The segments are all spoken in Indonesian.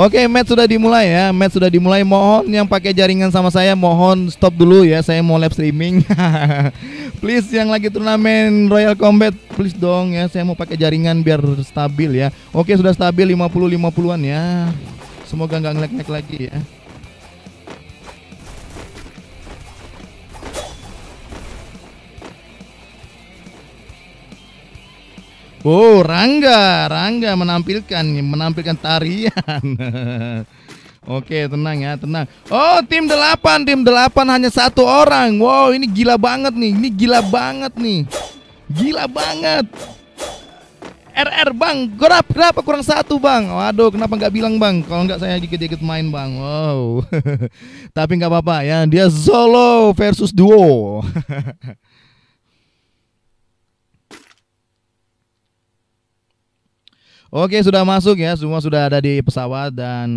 Oke, match sudah dimulai ya. Match sudah dimulai. Mohon yang pakai jaringan sama saya mohon stop dulu ya. Saya mau live streaming. please yang lagi turnamen Royal Combat, please dong ya. Saya mau pakai jaringan biar stabil ya. Oke, sudah stabil 50 50-an ya. Semoga nggak ngelek-ngelek lagi ya. Oh, Rangga, Rangga menampilkan menampilkan tarian. Oke, tenang ya, tenang. Oh, tim 8, tim 8 hanya satu orang. Wow, ini gila banget nih. Ini gila banget nih. Gila banget. RR bang, gerap kenapa kurang satu bang? Waduh, kenapa nggak bilang bang? Kalau nggak saya dikit-dikit main bang. Wow, tapi nggak apa-apa ya. Dia solo versus duo. Oke sudah masuk ya semua sudah ada di pesawat dan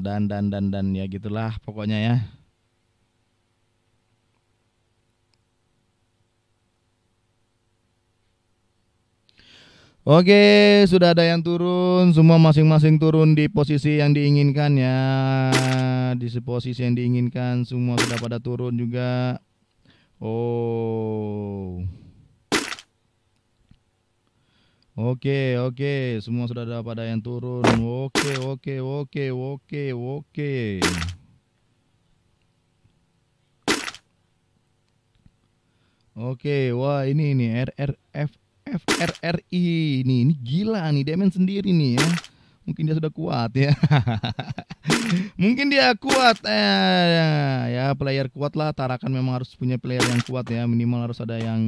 dan dan dan dan ya gitulah pokoknya ya. Oke sudah ada yang turun semua masing-masing turun di posisi yang diinginkan ya di posisi yang diinginkan semua sudah pada turun juga. Oh. Oke, oke, semua sudah ada pada yang turun. Oke, oke, oke, oke, oke. Oke, wah ini ini RRF FRRI ini ini gila nih Demen sendiri nih ya. Mungkin dia sudah kuat ya. Mungkin dia kuat eh ya player kuat lah. Tarakan memang harus punya player yang kuat ya. Minimal harus ada yang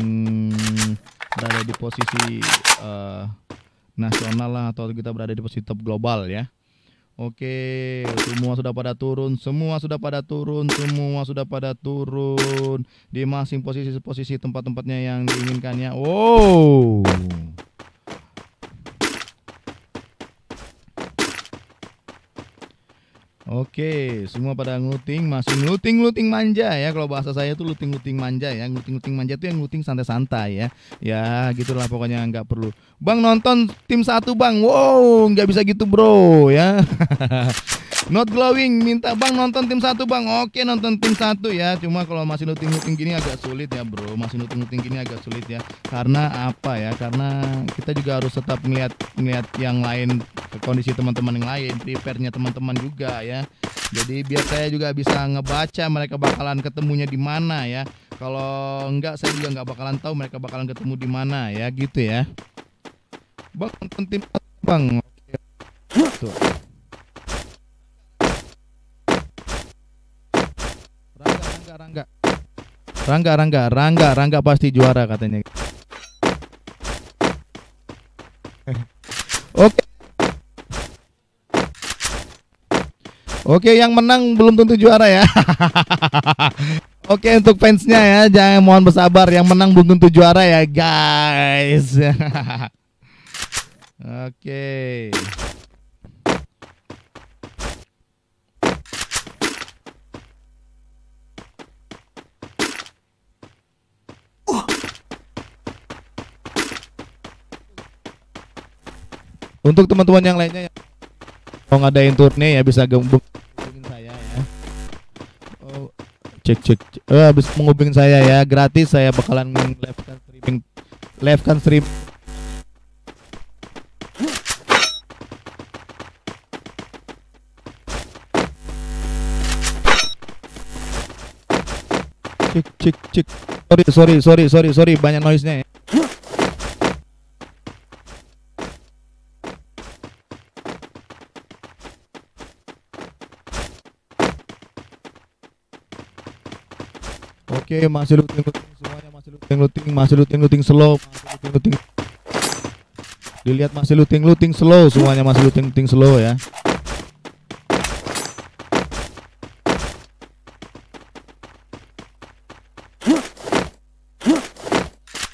berada di posisi uh, nasional lah atau kita berada di posisi top global ya. Oke, semua sudah pada turun, semua sudah pada turun, semua sudah pada turun di masing posisi-posisi tempat-tempatnya yang diinginkannya. Wow. Oke, semua pada ngeluting, masih ngeluting-ngeluting manja ya. Kalau bahasa saya tuh luting-luting manja ya. Ngeluting-ngeluting manja tuh yang ngeluting santai-santai ya. Ya, gitulah pokoknya nggak perlu. Bang nonton tim satu bang, wow, nggak bisa gitu bro ya. Not glowing minta bang nonton tim satu bang. Oke nonton tim satu ya. Cuma kalau masih nuting-nuting gini agak sulit ya bro. Masih nuting-nuting gini agak sulit ya. Karena apa ya? Karena kita juga harus tetap melihat melihat yang lain kondisi teman-teman yang lain, prepare-nya teman-teman juga ya. Jadi biar saya juga bisa ngebaca mereka bakalan ketemunya di mana ya. Kalau enggak saya juga nggak bakalan tahu mereka bakalan ketemu di mana ya gitu ya. Bang nonton tim bang. Tuh. Rangga, Rangga. Rangga, Rangga, Rangga pasti juara katanya. Oke. Oke, yang menang belum tentu juara ya. Oke, untuk fansnya ya, jangan mohon bersabar. Yang menang belum tentu juara ya, guys. Oke. Untuk teman-teman yang lainnya yang mau ngadain turne ya bisa gabung saya ya. Oh, cek cek. Eh, habis menghubungin saya ya, gratis saya bakalan live streaming live kan stream cek cek cek sorry sorry sorry sorry sorry banyak noise nya ya Oke, masih looting looting semuanya masih looting looting, masih looting looting slow, masih looting looting. Dilihat masih looting looting slow, semuanya masih looting looting slow ya.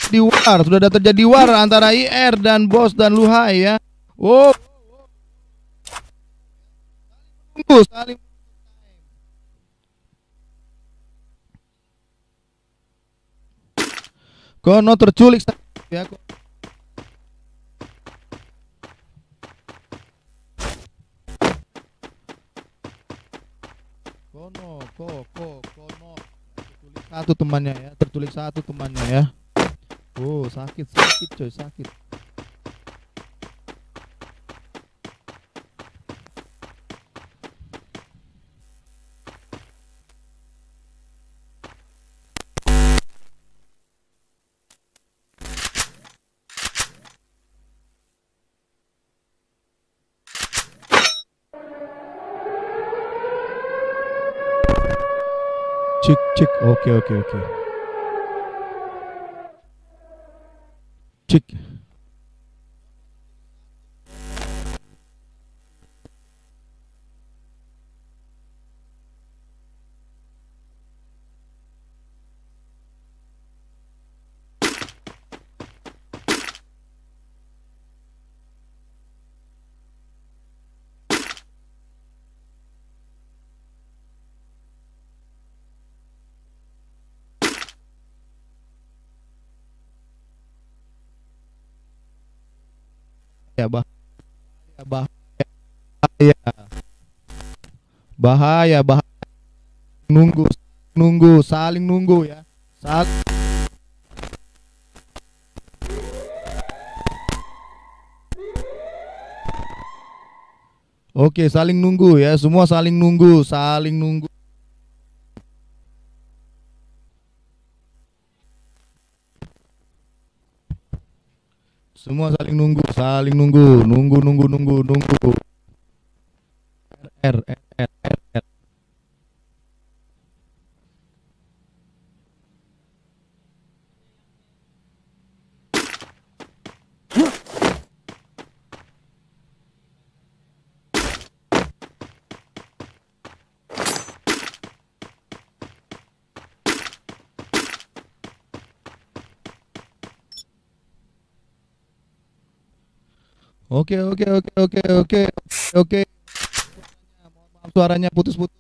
Di war, sudah ada terjadi war antara IR dan Bos dan Luhai ya. Oh. Tunggu, saling Kono terculik ya aku. Kono, ko, ko, kono. Terculik satu temannya ya, terculik satu temannya ya. Oh, sakit, sakit coy, sakit. Cek cek oke oke oke cek ya bahaya bahaya bahaya bahaya nunggu nunggu saling nunggu ya saat Oke, saling nunggu ya. Semua saling nunggu, saling nunggu. Semua saling nunggu, saling nunggu, nunggu, nunggu, nunggu, nunggu. R, R, R, R, Oke, oke, oke, oke, oke, oke. Suaranya putus-putus.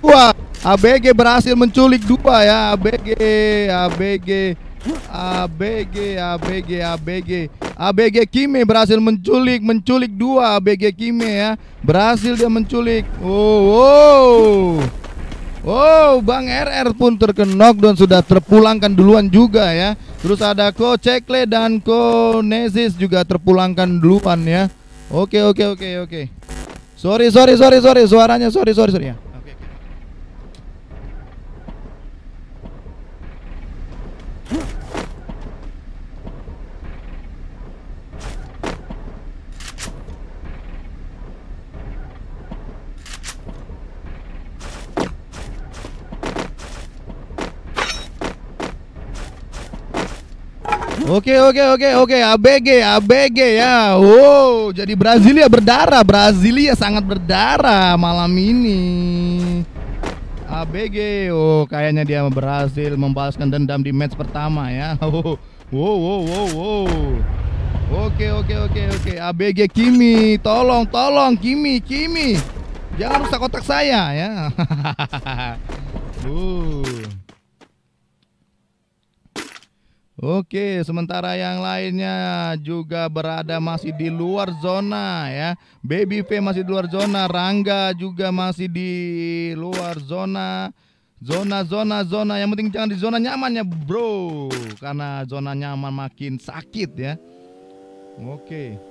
Dua. ABG berhasil menculik dua ya. ABG, ABG, ABG, ABG, ABG. ABG Kime berhasil menculik, menculik dua ABG Kime ya. Berhasil dia menculik. Oh, oh. Oh, Bang RR pun terkena knockdown sudah terpulangkan duluan juga ya. Terus ada Ko Cekle dan Ko Nesis juga terpulangkan duluan ya. Oke, oke, oke, oke. Sorry, sorry, sorry, sorry. Suaranya sorry, sorry, sorry ya. Oke oke oke oke ABG ABG ya. Oh, jadi Brasilia berdarah. Brasilia sangat berdarah malam ini. ABG. Oh, kayaknya dia berhasil membalaskan dendam di match pertama ya. Wow wow wow wow. Oke oke oke oke. ABG Kimi, tolong tolong Kimi Kimi. Jangan rusak otak saya ya. uh. Oke, sementara yang lainnya juga berada masih di luar zona ya. Baby V masih di luar zona, Rangga juga masih di luar zona. Zona, zona, zona. Yang penting jangan di zona nyaman ya, bro. Karena zona nyaman makin sakit ya. Oke.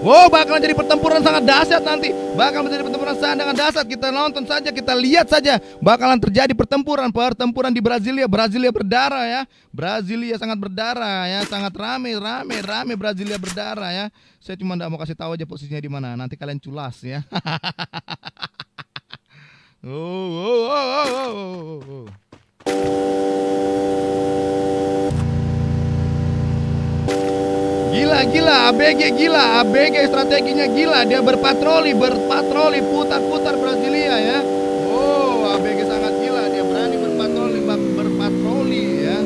Wow, bakalan jadi pertempuran sangat dahsyat nanti. Bakal menjadi pertempuran sangat dahsyat. Kita nonton saja, kita lihat saja. Bakalan terjadi pertempuran, pertempuran di Brasilia. Brasilia berdarah ya. Brasilia sangat berdarah ya, sangat rame, rame, rame Brasilia berdarah ya. Saya cuma tidak mau kasih tahu aja posisinya di mana. Nanti kalian culas ya. oh, oh, oh, oh, oh, ABG gila, ABG strateginya gila. Dia berpatroli, berpatroli, putar-putar Brasilia ya. Oh, ABG sangat gila. Dia berani berpatroli, berpatroli ya.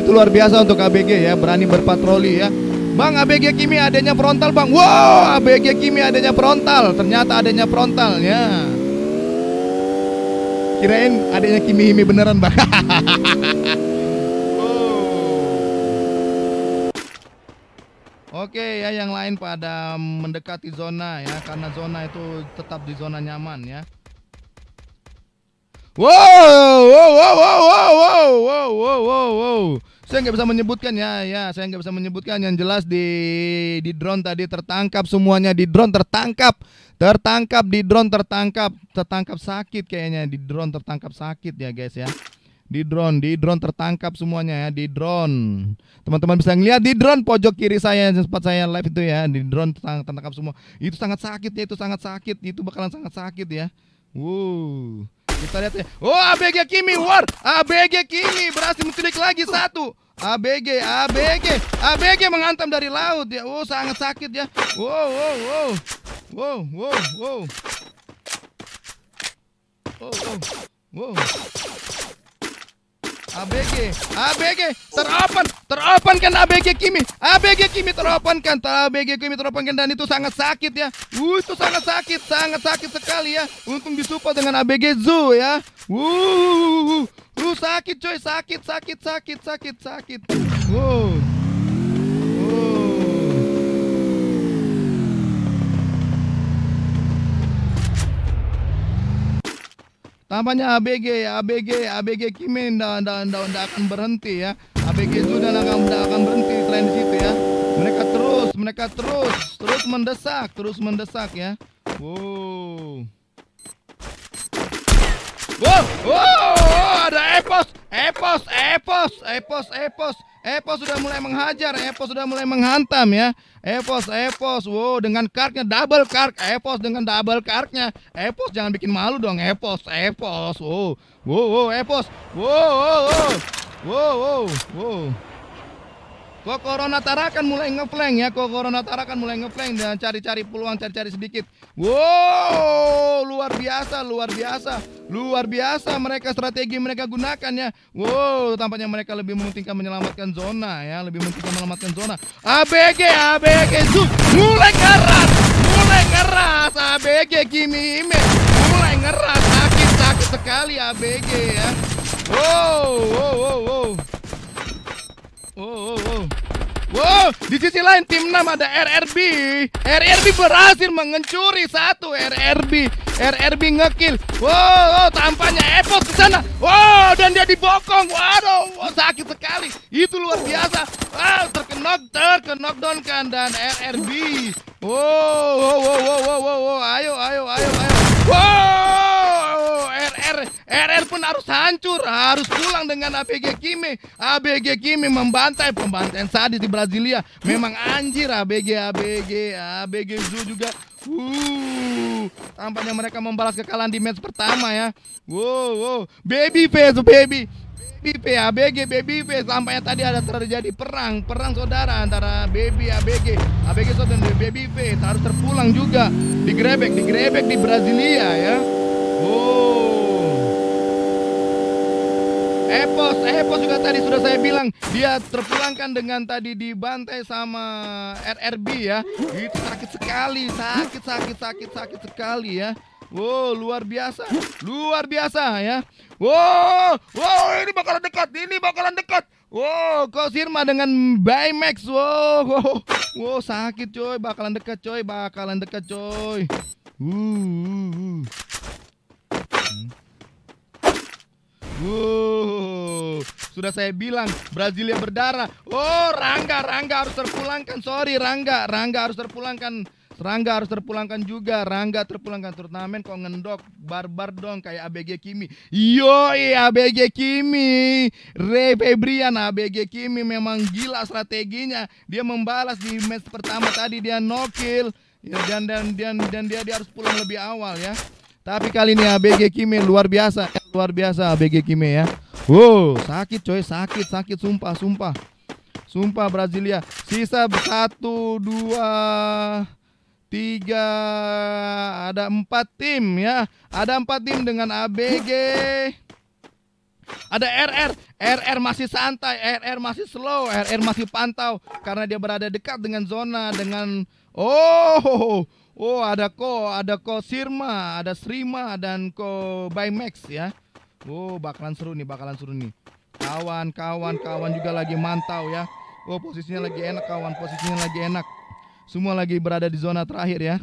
Itu luar biasa untuk ABG ya, berani berpatroli ya. Bang, ABG Kimi adanya frontal bang. Wow, ABG Kimi adanya frontal. Ternyata adanya frontal ya. Kirain adanya Kimi Himi beneran bang. Oke ya yang lain pada mendekati zona ya karena zona itu tetap di zona nyaman ya. Wow, wow, wow, wow, wow, wow, wow, wow, wow. Saya nggak bisa menyebutkan ya, ya, saya nggak bisa menyebutkan yang jelas di di drone tadi tertangkap semuanya di drone tertangkap, tertangkap di drone tertangkap, tertangkap sakit kayaknya di drone tertangkap sakit ya guys ya di drone, di drone tertangkap semuanya ya di drone. Teman-teman bisa ngeliat di drone pojok kiri saya yang sempat saya live itu ya, di drone tertangkap semua. Itu sangat sakit ya, itu sangat sakit, itu bakalan sangat sakit ya. Wow. Kita lihat ya. Oh, ABG Kimi War. ABG Kimi berhasil menculik lagi satu. ABG, ABG, ABG menghantam dari laut ya. Oh, sangat sakit ya. Wow, wow, wow. Wow, wow, wow. Wow, wow. Wow. ABG, ABG, teropen kan ABG Kimi, ABG Kimi teropen kan, ABG Kimi teropen kan dan itu sangat sakit ya, uh itu sangat sakit, sangat sakit sekali ya, untung disupport dengan ABG Zoo ya, uh, uh, sakit coy, sakit, sakit, sakit, sakit, sakit, wow. Tampaknya ABG, ABG, ABG Kimen tidak akan berhenti ya. ABG sudah akan akan berhenti tren di situ ya. Mereka terus, mereka terus, terus mendesak, terus mendesak ya. Wow. Wow, wow, ada Epos, Epos, Epos, Epos, Epos. Epos sudah mulai menghajar, Epos sudah mulai menghantam ya. Epos, Epos, wow dengan karknya double kark, Epos dengan double karknya. Epos jangan bikin malu dong, Epos, Epos, wow, wow, wow, Epos, wow, wow, wow, wow, wow, wow. Kok Corona Tarakan mulai ngeflank ya, kok Corona Tarakan mulai ngeflank dan cari-cari peluang, cari-cari sedikit. Wow, luar biasa, luar biasa, luar biasa mereka strategi mereka gunakan ya. Wow, tampaknya mereka lebih mementingkan menyelamatkan zona ya, lebih mementingkan menyelamatkan zona. ABG, ABG, Zoom, mulai keras, mulai keras, ABG Kimi Ime, mulai ngeras, sakit, sakit, sekali ABG ya. Wow, wow, wow, wow. Wow, di sisi lain tim 6 ada RRB. RRB berhasil mengencuri satu RRB. RRB ngekill. Wow, wow tampaknya Epos ke sana. Wow, dan dia dibokong. Waduh, wow, sakit sekali. Itu luar biasa. Wow, terkenok, terkenok down dan RRB. Wow, wow, wow, wow, wow, wow, wow. Ayo, ayo, ayo, ayo. Wow, RR, RR pun harus hancur, harus pulang dengan ABG Kimi. ABG Kimi membantai pembantaian sadis di Brasilia. Memang anjir ABG, ABG, ABG Zu juga. Uh, tampaknya mereka membalas kekalahan di match pertama ya. Wow, wow, baby face, baby. Baby ABG, Baby face Sampainya tadi ada terjadi perang Perang saudara antara Baby, ABG ABG saudara dan Baby face Harus terpulang juga Digrebek, digrebek di Brasilia ya Wow Epos, Epos juga tadi sudah saya bilang Dia terpulangkan dengan tadi dibantai sama RRB ya Itu sakit sekali Sakit, sakit, sakit, sakit sekali ya Wow, luar biasa. Luar biasa ya. Wow, wow ini bakalan dekat. Ini bakalan dekat. Wow, kok Sirma dengan Baymax. Wow, wow, wow sakit coy. Bakalan dekat coy. Bakalan dekat coy. Uh, uh, uh. Wow, sudah saya bilang Brasilia berdarah. Oh, Rangga, Rangga harus terpulangkan. Sorry, Rangga, Rangga harus terpulangkan. Rangga harus terpulangkan juga. Rangga terpulangkan turnamen kok ngendok barbar dong kayak ABG Kimi. Yoi ABG Kimi. Ray Febrian ABG Kimi memang gila strateginya. Dia membalas di match pertama tadi dia no. Ya, dan, dan dan dan dia, dia harus pulang lebih awal ya. Tapi kali ini ABG Kimi luar biasa, luar biasa ABG Kimi ya. Wow, sakit coy, sakit, sakit sumpah, sumpah. Sumpah Brasilia. Sisa satu, dua, tiga, ada empat tim ya. Ada empat tim dengan ABG. Ada RR, RR masih santai, RR masih slow, RR masih pantau karena dia berada dekat dengan zona dengan oh oh ada ko, ada ko Sirma, ada Srima dan ko Bymax ya. Oh bakalan seru nih, bakalan seru nih. Kawan, kawan, kawan juga lagi mantau ya. Oh posisinya lagi enak kawan, posisinya lagi enak. Semua lagi berada di zona terakhir ya.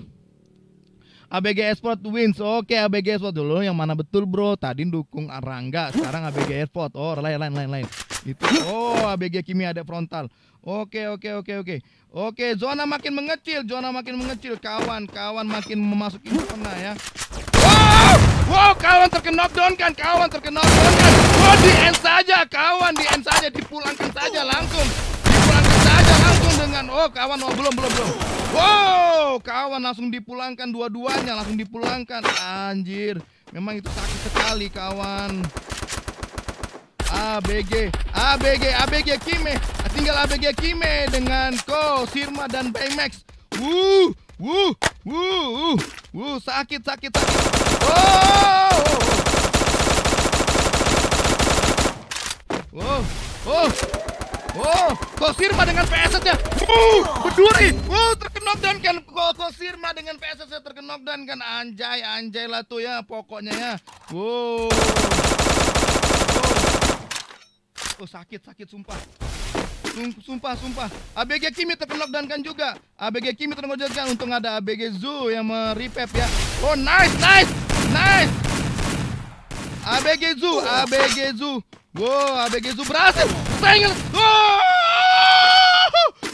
ABG Esport wins. Oke, ABG Esport dulu yang mana betul, Bro? Tadi dukung Arangga, sekarang ABG Esport. Oh, lain lain lain lain. Itu. Oh, ABG Kimi ada frontal. Oke, oke, oke, oke. Oke, zona makin mengecil, zona makin mengecil. Kawan-kawan makin memasuki zona ya. Wow! Wow, kawan terkena knockdown kan? Kawan terkena knockdown kan? Oh, di end saja, kawan di end saja dipulangkan saja langsung. Dipulangkan saja langsung dengan oh, kawan oh, belum belum belum. Wow, kawan langsung dipulangkan dua-duanya, langsung dipulangkan. Anjir, memang itu sakit sekali, kawan. ABG, ABG, ABG Kime, tinggal ABG Kime dengan Ko, Sirma dan Baymax. Wuh, wuh, wuh, wuh, wuh, sakit, sakit, sakit. Oh, oh, oh, oh, Ko Sirma dengan PSS-nya. Wuh, berduri. Wuh, terkenok dan kan Ko, Ko Sirma dengan PSS-nya terkenok dan kan anjay, anjay lah tuh ya pokoknya ya. Wuh. Oh sakit sakit sumpah. Sumpah sumpah. ABG Kimi terkena dan kan juga. ABG Kimi terkena kan untung ada ABG Zoo yang merepap ya. Oh nice nice nice. ABG Zoo, ABG Zoo. Wow, ABG Zoo berhasil. Sayang. Wow!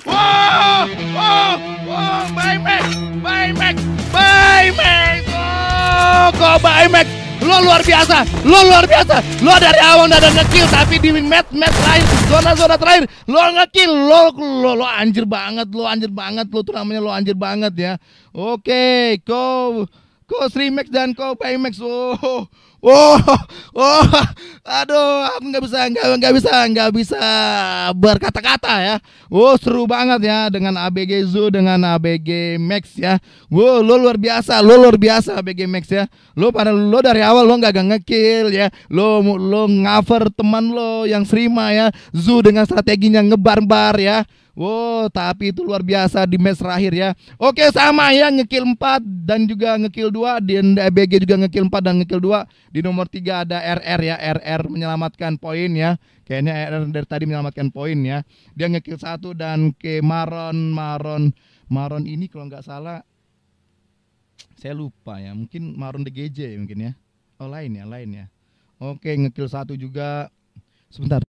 Wow! Wow! Wow! Baymax! Baymax! Baymax! Oh, kok Baymax Lo luar biasa, lo luar biasa. Lo dari awal udah ada ngekill tapi di match match lain zona-zona terakhir lo ngekill. Lo lo lo anjir banget, lo anjir banget. Lo tuh namanya lo anjir banget ya. Oke, kau kau Srimax dan kau Baymax. Oh, oh, oh, aduh, aku nggak bisa, nggak nggak bisa, nggak bisa berkata-kata ya. Oh, seru banget ya dengan ABG Zoo dengan ABG Max ya. Wow, lo luar biasa, lo luar biasa ABG Max ya. Lo pada lo dari awal lo nggak ngekill ya. Lo lo ngover teman lo yang Srima ya. Zoo dengan strateginya ngebar-bar ya. Wow, tapi itu luar biasa di match terakhir ya. Oke, sama ya ngekill 4 dan juga ngekill 2 dan ABG juga ngekill 4 dan ngekill 2. Di nomor 3 ada RR ya. RR menyelamatkan poin ya. Kayaknya RR dari tadi menyelamatkan poin ya. Dia ngekill 1 dan ke Maron Maron Maron ini kalau nggak salah saya lupa ya. Mungkin Maron DGJ mungkin ya. Oh, lain ya, lain ya. Oke, ngekill 1 juga. Sebentar.